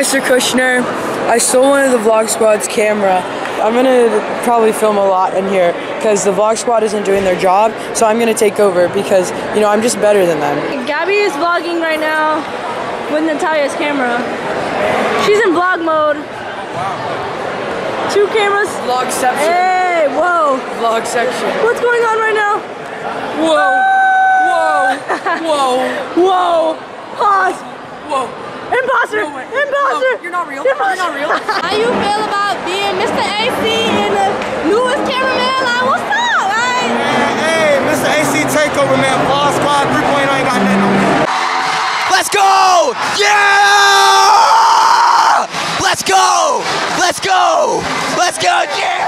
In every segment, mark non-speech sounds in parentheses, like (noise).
Mr. Kushner. I stole one of the Vlog Squad's camera. I'm gonna probably film a lot in here because the Vlog Squad isn't doing their job, so I'm gonna take over because, you know, I'm just better than them. Gabby is vlogging right now with Natalia's camera. She's in vlog mode. Two cameras. Vlog section. Hey, whoa. Vlog section. What's going on right now? Whoa. Ah! Whoa. (laughs) Whoa. Whoa. Pause. Whoa. Imposter. No. Imposter. No, you're not real. You're not real. How you feel about being Mr. AC and the newest cameraman? Like, what's up? Like, Hey, Mr. AC Takeover, man. Vlog Squad 3.0 ain't got nothing on me. Let's go! Yeah! Let's go! Let's go! Let's go, Jerry!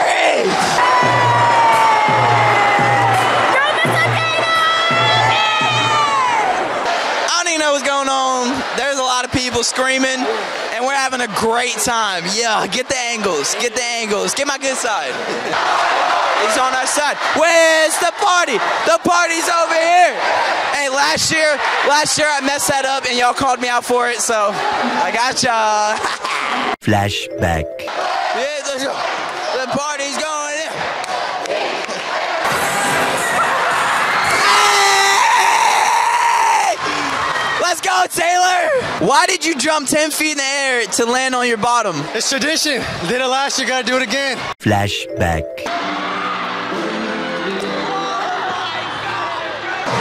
People screaming, and we're having a great time. Yeah, get the angles, get the angles, get my good side. He's on our side. Where's the party? The party's over here. Hey, last year, last year I messed that up, and y'all called me out for it, so I got y'all. (laughs) Flashback. Yeah, the, the party's going in. (laughs) Hey! Let's go, Taylor! Why did you jump 10 feet in the air to land on your bottom? It's tradition. Did it last year, gotta do it again. Flashback.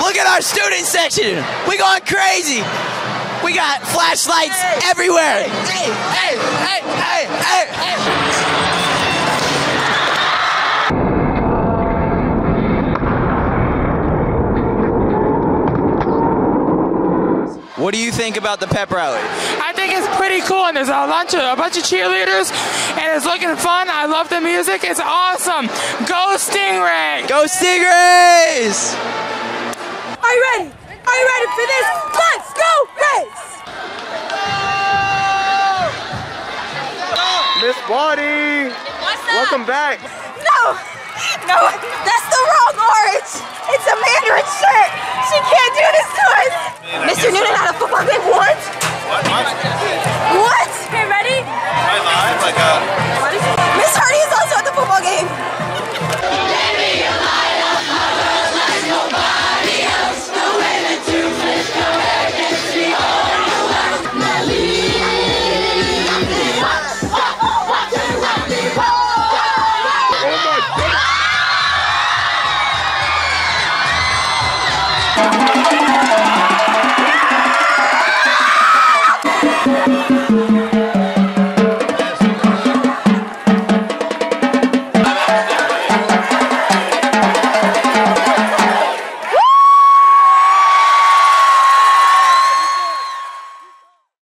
Look at our student section! We going crazy! We got flashlights everywhere! Hey, hey, hey, hey, hey, hey! What do you think about the pep rally? I think it's pretty cool, and there's a bunch of a bunch of cheerleaders, and it's looking fun. I love the music; it's awesome. Go Stingray! Go Stingrays! Are you ready? Are you ready for this? Let's go race! Miss Body. Welcome back. No! No! That's the wrong orange! It's a Mandarin shirt! She can't God.